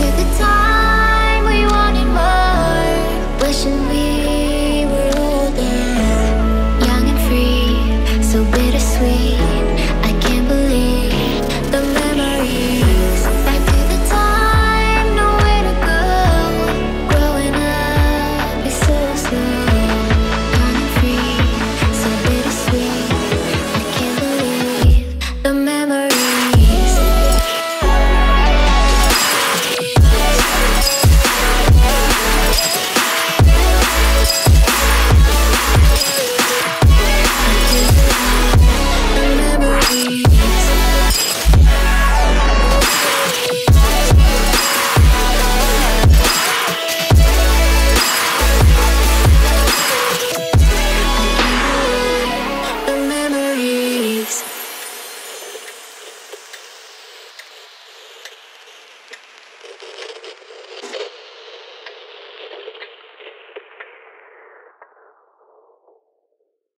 to the top.